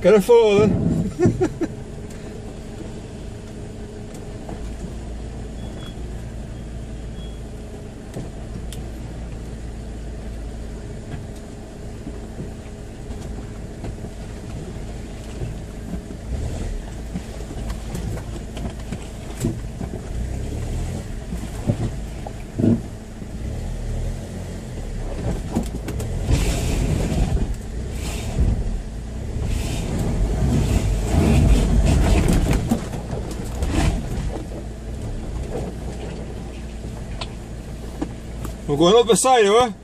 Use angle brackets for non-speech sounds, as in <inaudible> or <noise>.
Careful! <laughs> We're going up the side of her.